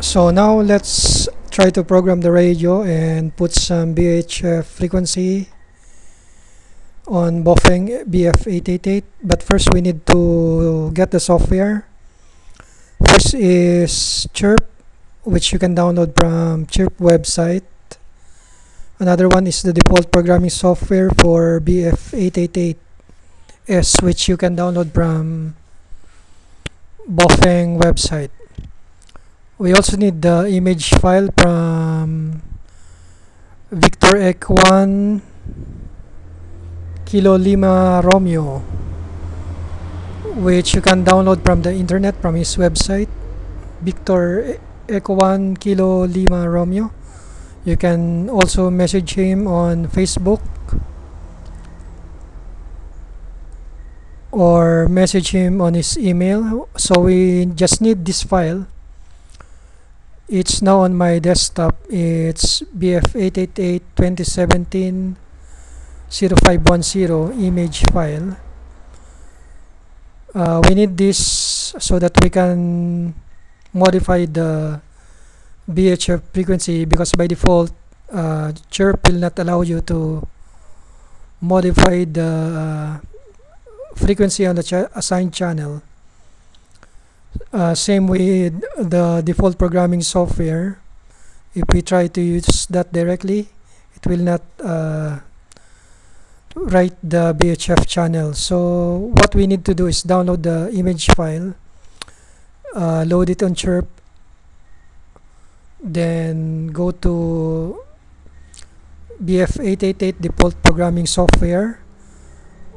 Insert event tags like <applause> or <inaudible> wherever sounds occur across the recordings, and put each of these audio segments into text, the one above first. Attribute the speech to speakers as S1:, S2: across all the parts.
S1: So now let's try to program the radio and put some VHF frequency on Baofeng BF888 but first we need to get the software. First is Chirp which you can download from Chirp website. Another one is the default programming software for BF888S which you can download from Baofeng website we also need the image file from Victor Ek1 Kilo Lima Romeo which you can download from the internet from his website Victor 1 Kilo Lima Romeo. You can also message him on Facebook or message him on his email. So we just need this file it's now on my desktop. It's bf888 2017 0510 image file. Uh, we need this so that we can modify the VHF frequency because by default uh, chirp will not allow you to modify the uh, frequency on the ch assigned channel uh, same with the default programming software if we try to use that directly it will not uh, write the BHF channel. So what we need to do is download the image file uh, load it on chirp then go to BF888 default programming software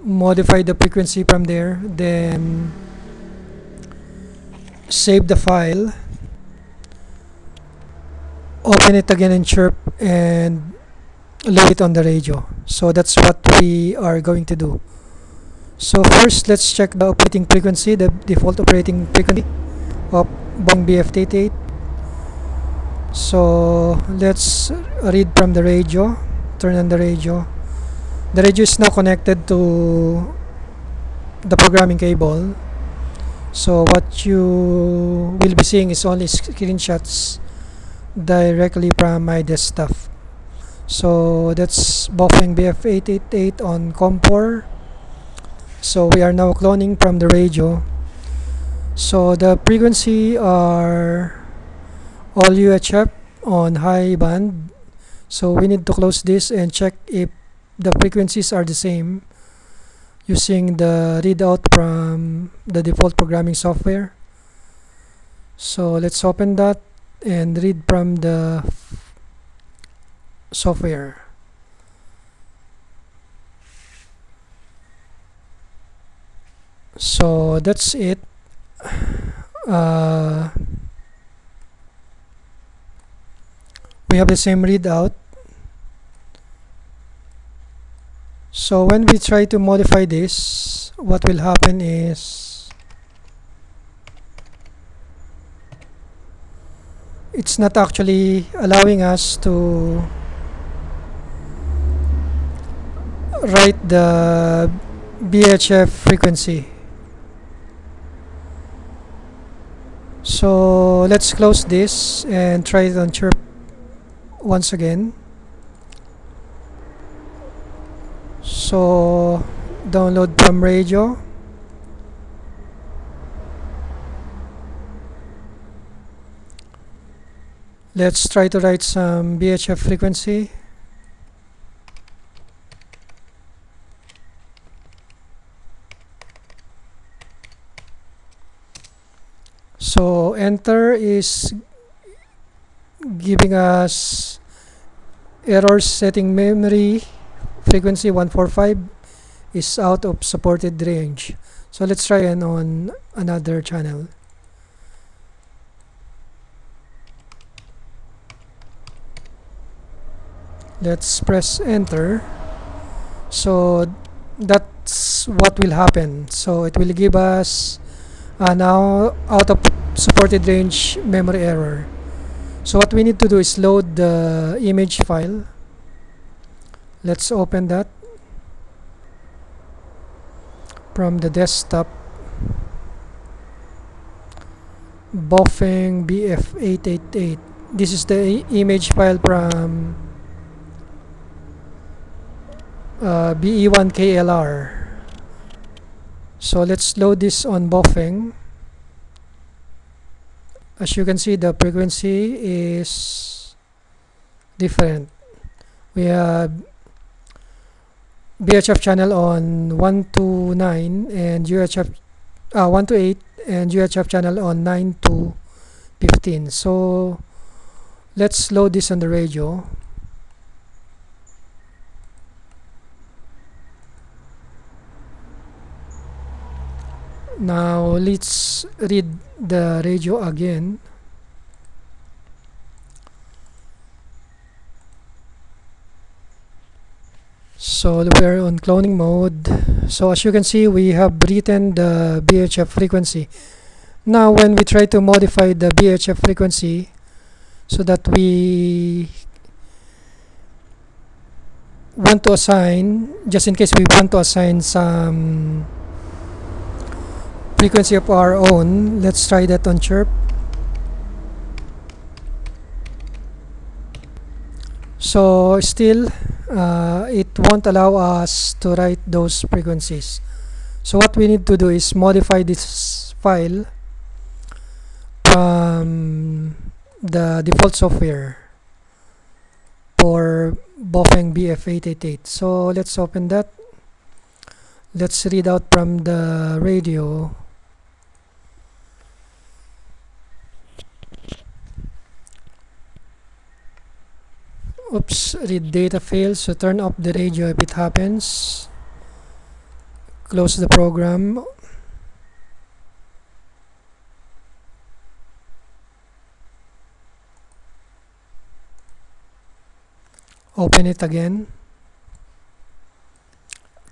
S1: modify the frequency from there then save the file open it again in chirp and load it on the radio. So that's what we are going to do. So first let's check the operating frequency the default operating frequency of Bong BF88 so let's read from the radio turn on the radio. The radio is now connected to the programming cable so what you will be seeing is only screenshots directly from my desktop so that's Baofeng BF888 on COM4 so we are now cloning from the radio. So the frequency are all UHF on high band. So we need to close this and check if the frequencies are the same using the readout from the default programming software. So let's open that and read from the software. So that's it. Uh, we have the same readout so when we try to modify this what will happen is it's not actually allowing us to write the BHF frequency. So let's close this and try it on chirp once again so download from radio. Let's try to write some VHF frequency. So enter is giving us error setting memory frequency 145 is out of supported range. So let's try and on another channel. Let's press enter. So that's what will happen. So it will give us uh, now out of supported range memory error. So what we need to do is load the image file let's open that. From the desktop. Baofeng BF888 this is the image file from uh, BE1KLR so let's load this on Baofeng as you can see the frequency is different. We have VHF channel on 129 and UHF uh, 128 and UHF channel on 9 to 15 so let's load this on the radio. Now let's read the radio again so we're on cloning mode. So as you can see we have written the VHF frequency. Now when we try to modify the VHF frequency so that we want to assign just in case we want to assign some frequency of our own let's try that on chirp. So still uh, it won't allow us to write those frequencies. So what we need to do is modify this file from the default software for Baofeng BF888 so let's open that. Let's read out from the radio oops read data fails so turn off the radio if it happens. Close the program. Open it again.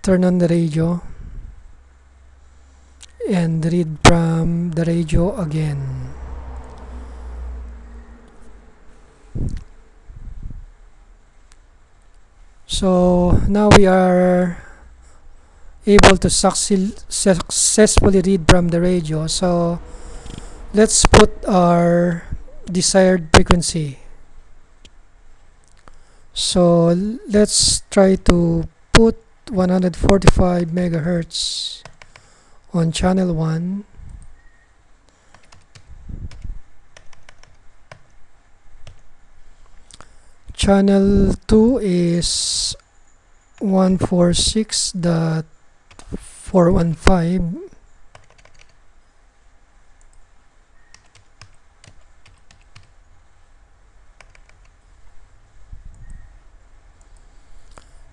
S1: Turn on the radio. And read from the radio again so now we are able to successfully read from the radio. So let's put our desired frequency. So let's try to put 145 megahertz on channel 1 channel 2 is 146.415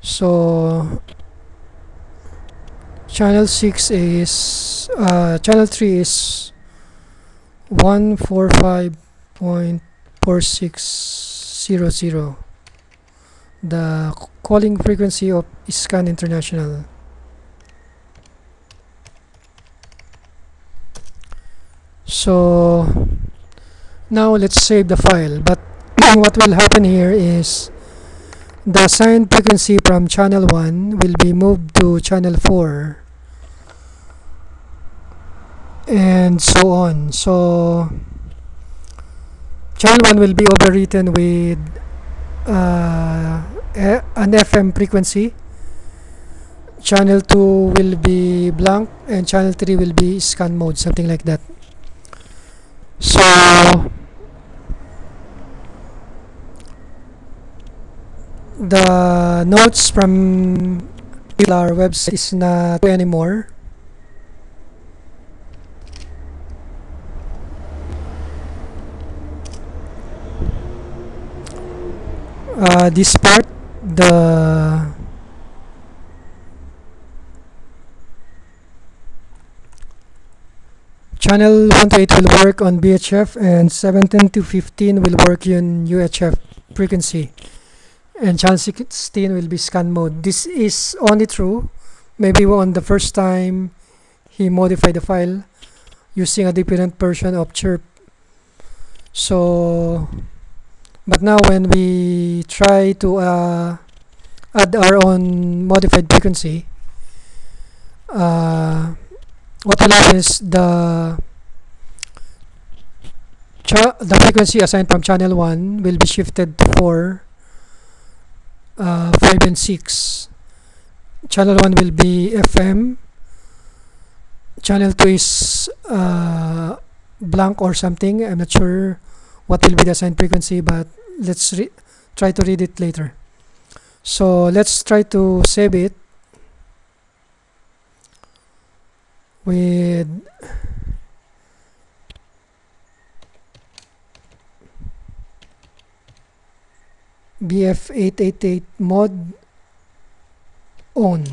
S1: so channel 6 is uh, channel 3 is 145.4600 the calling frequency of scan international. So now let's save the file but <coughs> what will happen here is the assigned frequency from channel 1 will be moved to channel 4 and so on. So channel 1 will be overwritten with uh, an FM frequency. Channel 2 will be blank and channel 3 will be scan mode something like that. So the notes from our website is not anymore uh, this part the channel 1 to 8 will work on VHF and 17 to 15 will work in UHF frequency. And channel 16 will be scan mode. This is only true. Maybe on the first time he modified the file using a different version of chirp. So but now when we try to uh, add our own modified frequency uh, what will happen is the the frequency assigned from channel 1 will be shifted to 4 uh, 5 and 6 channel 1 will be FM channel 2 is uh, blank or something I'm not sure what will be the assigned frequency but let's try to read it later. So let's try to save it with bf888 mod on.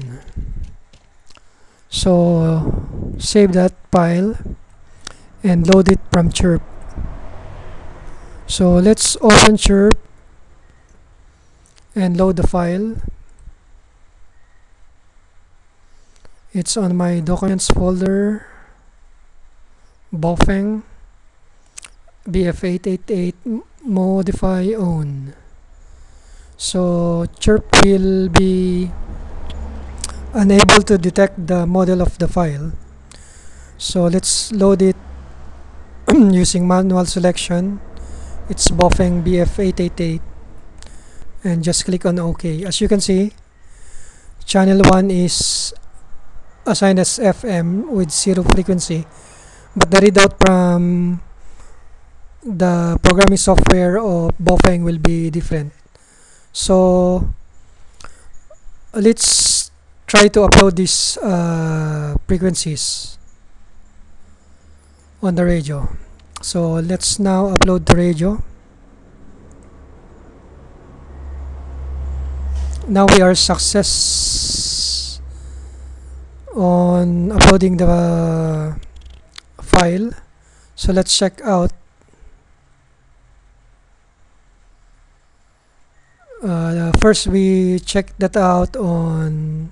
S1: So save that file and load it from chirp so let's open chirp and load the file. It's on my documents folder. Baofeng. Bf888 m- modify on so chirp will be unable to detect the model of the file. So let's load it <clears throat> using manual selection it's Baofeng bf888 and just click on OK. As you can see channel 1 is assigned as FM with zero frequency. But the readout from the programming software of Baofeng will be different. So let's try to upload these uh, frequencies on the radio so let's now upload the radio. Now we are success on uploading the file. So let's check out uh, first we check that out on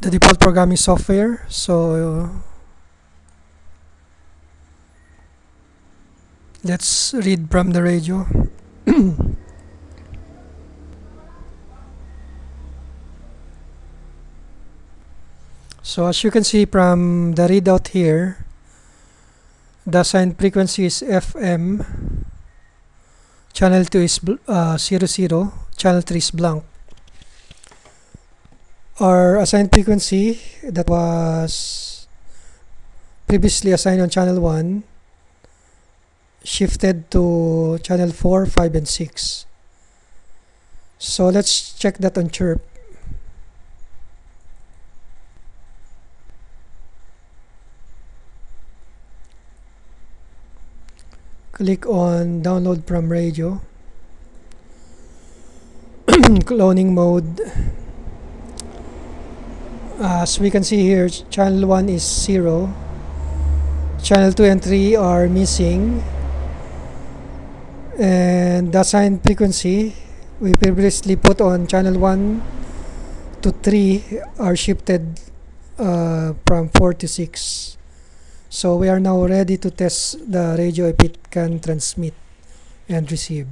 S1: the default programming software so let's read from the radio. <clears throat> So as you can see from the readout here the assigned frequency is FM channel 2 is uh, 00 channel 3 is blank our assigned frequency that was previously assigned on channel 1 shifted to channel 4 5 and 6 so let's check that on chirp. Click on download from radio. <clears throat> Cloning mode as we can see here channel 1 is 0 channel 2 and 3 are missing. And the assigned frequency we previously put on channel 1 to 3 are shifted uh, from 4 to 6 so we are now ready to test the radio if it can transmit and receive